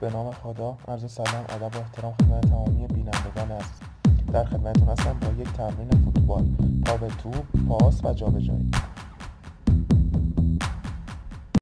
به نام خدا عرض سلام ادب و احترام خدمت تمامی بینندگان عزیز. در خدمتتون هستم با یک تمرین فوتبال. پا به توپ پاس و جابجایی.